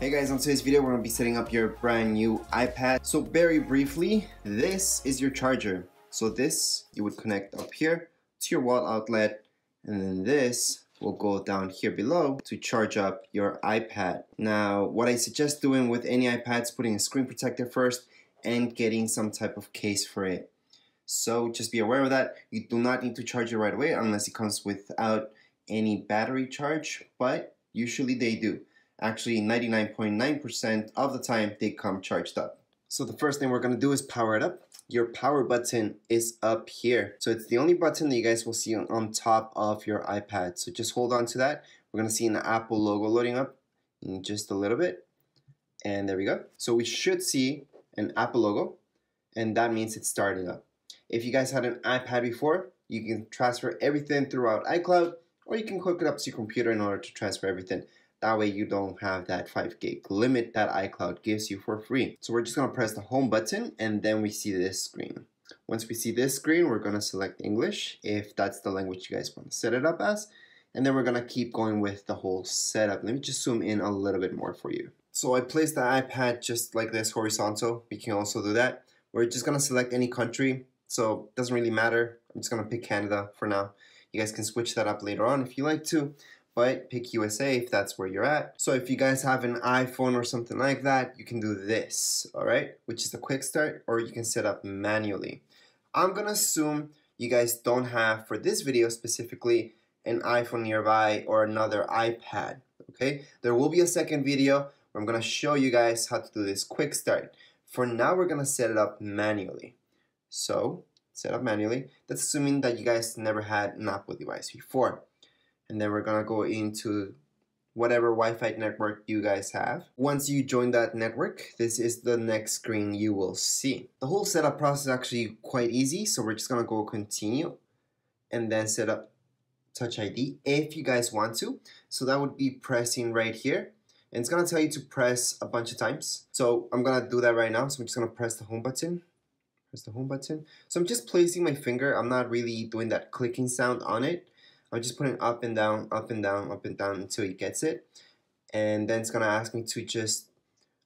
Hey guys, on today's video we're going to be setting up your brand new iPad. So very briefly, this is your charger. So this you would connect up here to your wall outlet and then this will go down here below to charge up your iPad. Now what I suggest doing with any iPad is putting a screen protector first and getting some type of case for it. So just be aware of that. You do not need to charge it right away unless it comes without any battery charge, but usually they do. Actually, 99.9% of the time they come charged up. So the first thing we're going to do is power it up. Your power button is up here. So it's the only button that you guys will see on top of your iPad. So just hold on to that. We're going to see an Apple logo loading up in just a little bit. And there we go. So we should see an Apple logo and that means it's starting up. If you guys had an iPad before, you can transfer everything throughout iCloud or you can hook it up to your computer in order to transfer everything. That way you don't have that 5 gig limit that iCloud gives you for free. So we're just going to press the home button and then we see this screen. Once we see this screen, we're going to select English if that's the language you guys want to set it up as. And then we're going to keep going with the whole setup. Let me just zoom in a little bit more for you. So I placed the iPad just like this horizontal. We can also do that. We're just going to select any country. So it doesn't really matter. I'm just going to pick Canada for now. You guys can switch that up later on if you like to but pick USA if that's where you're at. So if you guys have an iPhone or something like that, you can do this, all right? Which is the quick start, or you can set up manually. I'm gonna assume you guys don't have, for this video specifically, an iPhone nearby or another iPad, okay? There will be a second video where I'm gonna show you guys how to do this quick start. For now, we're gonna set it up manually. So, set up manually. That's assuming that you guys never had an Apple device before and then we're gonna go into whatever Wi-Fi network you guys have. Once you join that network, this is the next screen you will see. The whole setup process is actually quite easy, so we're just gonna go continue and then set up Touch ID if you guys want to. So that would be pressing right here. And it's gonna tell you to press a bunch of times. So I'm gonna do that right now. So I'm just gonna press the home button. Press the home button. So I'm just placing my finger. I'm not really doing that clicking sound on it. I'm just putting up and down, up and down, up and down until he gets it. And then it's gonna ask me to just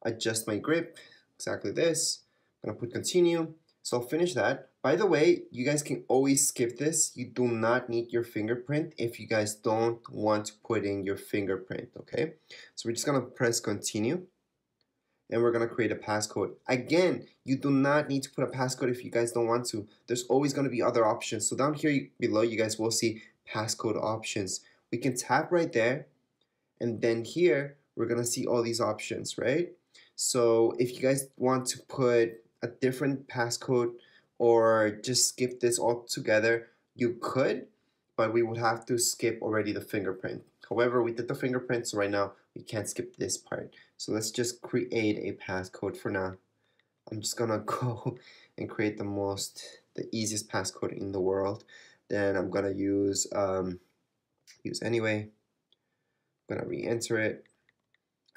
adjust my grip, exactly this. I'm gonna put continue. So I'll finish that. By the way, you guys can always skip this. You do not need your fingerprint if you guys don't want to put in your fingerprint, okay? So we're just gonna press continue and we're gonna create a passcode. Again, you do not need to put a passcode if you guys don't want to. There's always gonna be other options. So down here below, you guys will see passcode options. We can tap right there and then here we're gonna see all these options, right? So if you guys want to put a different passcode or just skip this altogether, you could, but we would have to skip already the fingerprint. However, we did the fingerprint, so right now we can't skip this part. So let's just create a passcode for now. I'm just gonna go and create the most, the easiest passcode in the world then I'm gonna use um, use anyway. I'm gonna re-enter it.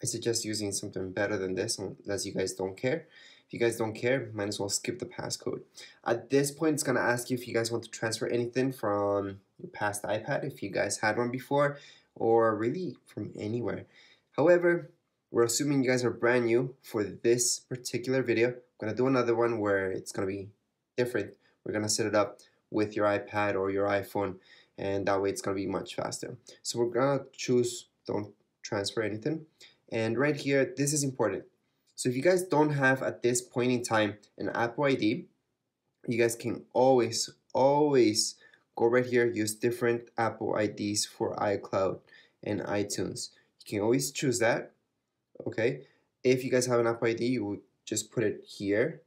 I suggest using something better than this unless you guys don't care. If you guys don't care, might as well skip the passcode. At this point, it's gonna ask you if you guys want to transfer anything from your past iPad, if you guys had one before, or really from anywhere. However, we're assuming you guys are brand new for this particular video. I'm gonna do another one where it's gonna be different. We're gonna set it up with your iPad or your iPhone and that way it's going to be much faster. So we're going to choose don't transfer anything and right here this is important. So if you guys don't have at this point in time an Apple ID you guys can always always go right here use different Apple IDs for iCloud and iTunes. You can always choose that okay. If you guys have an Apple ID you would just put it here.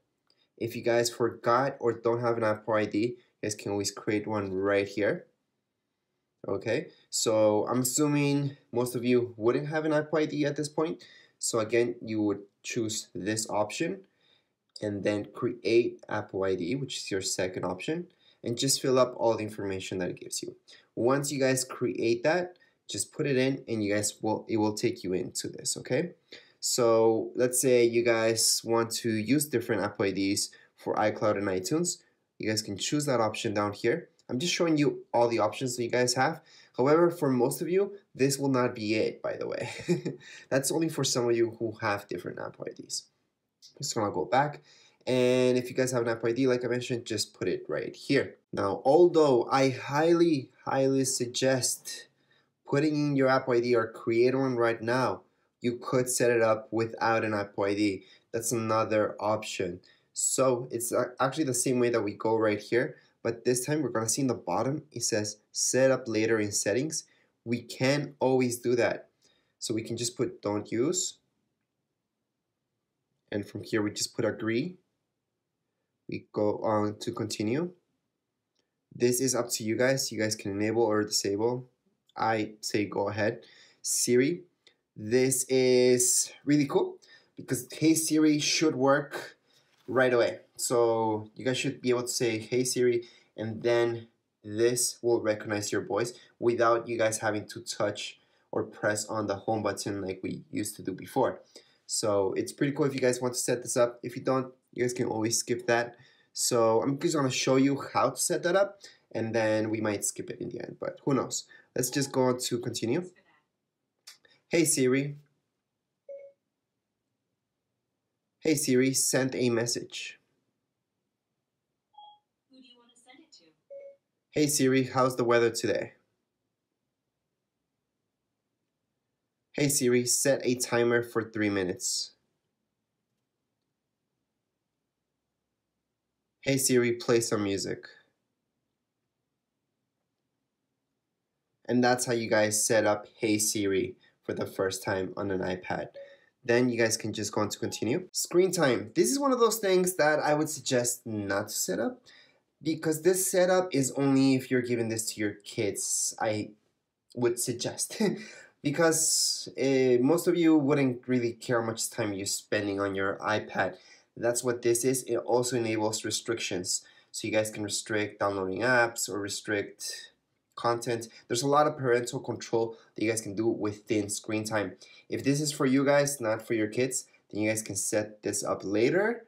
If you guys forgot or don't have an Apple ID guys can always create one right here. Okay, so I'm assuming most of you wouldn't have an Apple ID at this point. So again, you would choose this option and then create Apple ID, which is your second option, and just fill up all the information that it gives you. Once you guys create that, just put it in and you guys will, it will take you into this, okay? So let's say you guys want to use different Apple IDs for iCloud and iTunes you guys can choose that option down here. I'm just showing you all the options that you guys have. However, for most of you, this will not be it, by the way. That's only for some of you who have different Apple IDs. Just gonna go back. And if you guys have an Apple ID, like I mentioned, just put it right here. Now, although I highly, highly suggest putting in your Apple ID or create one right now, you could set it up without an Apple ID. That's another option. So it's actually the same way that we go right here, but this time we're gonna see in the bottom, it says set up later in settings. We can always do that. So we can just put don't use. And from here we just put agree. We go on to continue. This is up to you guys. You guys can enable or disable. I say go ahead. Siri, this is really cool because Hey Siri should work right away. So you guys should be able to say Hey Siri and then this will recognize your voice without you guys having to touch or press on the home button like we used to do before. So it's pretty cool if you guys want to set this up. If you don't, you guys can always skip that. So I'm just gonna show you how to set that up and then we might skip it in the end, but who knows. Let's just go on to continue. Hey Siri. Hey Siri, send a message. Who do you want to send it to? Hey Siri, how's the weather today? Hey Siri, set a timer for three minutes. Hey Siri, play some music. And that's how you guys set up Hey Siri for the first time on an iPad. Then you guys can just go on to continue. Screen time. This is one of those things that I would suggest not to set up because this setup is only if you're giving this to your kids. I would suggest. because uh, most of you wouldn't really care how much time you're spending on your iPad. That's what this is. It also enables restrictions. So you guys can restrict downloading apps or restrict content. There's a lot of parental control that you guys can do within screen time. If this is for you guys, not for your kids, then you guys can set this up later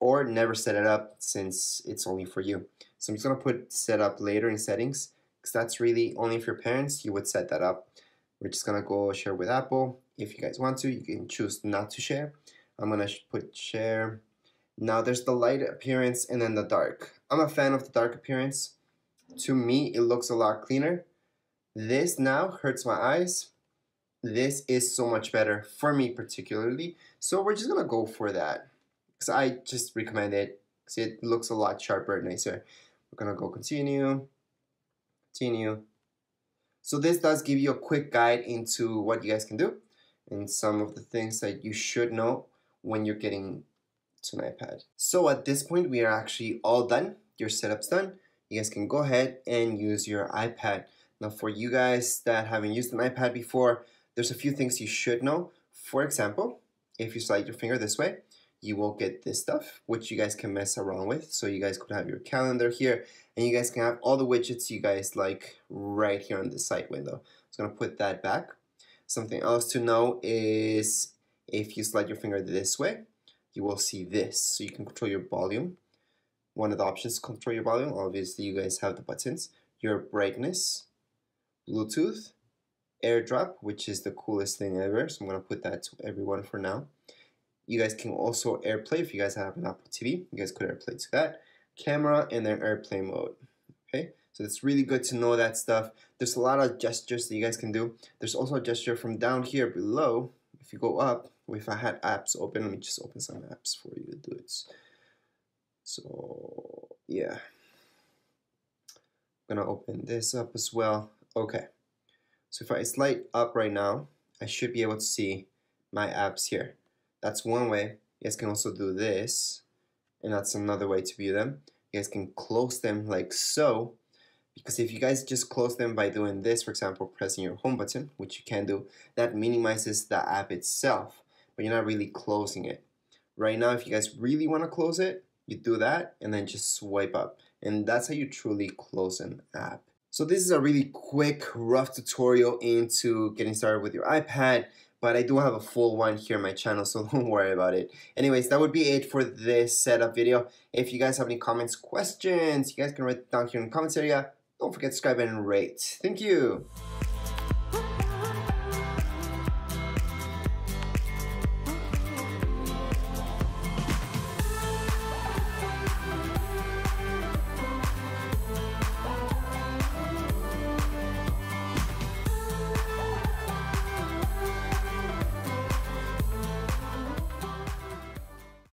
or never set it up since it's only for you. So I'm just gonna put set up later in settings because that's really only for your parents, you would set that up. We're just gonna go share with Apple. If you guys want to, you can choose not to share. I'm gonna put share. Now there's the light appearance and then the dark. I'm a fan of the dark appearance to me, it looks a lot cleaner. This now hurts my eyes. This is so much better for me particularly. So we're just gonna go for that. Because I just recommend it. Because it looks a lot sharper and nicer. We're gonna go continue. Continue. So this does give you a quick guide into what you guys can do and some of the things that you should know when you're getting to an iPad. So at this point, we are actually all done. Your setup's done you guys can go ahead and use your iPad. Now for you guys that haven't used an iPad before, there's a few things you should know. For example, if you slide your finger this way, you will get this stuff, which you guys can mess around with. So you guys could have your calendar here, and you guys can have all the widgets you guys like right here on the side window. So I'm gonna put that back. Something else to know is if you slide your finger this way, you will see this. So you can control your volume one of the options to control your volume. Obviously, you guys have the buttons. Your brightness, Bluetooth, AirDrop, which is the coolest thing ever. So I'm going to put that to everyone for now. You guys can also AirPlay if you guys have an Apple TV. You guys could AirPlay to that. Camera and then Airplane mode. Okay, so it's really good to know that stuff. There's a lot of gestures that you guys can do. There's also a gesture from down here below. If you go up, if I had apps open, let me just open some apps for you to do it. So yeah, I'm gonna open this up as well. Okay, so if I slide up right now, I should be able to see my apps here. That's one way. You guys can also do this, and that's another way to view them. You guys can close them like so, because if you guys just close them by doing this, for example, pressing your home button, which you can do, that minimizes the app itself, but you're not really closing it. Right now, if you guys really want to close it, you do that and then just swipe up and that's how you truly close an app. So this is a really quick rough tutorial into getting started with your iPad but I do have a full one here on my channel so don't worry about it. Anyways that would be it for this setup video. If you guys have any comments, questions, you guys can write down here in the comments area. Don't forget to subscribe and rate. Thank you.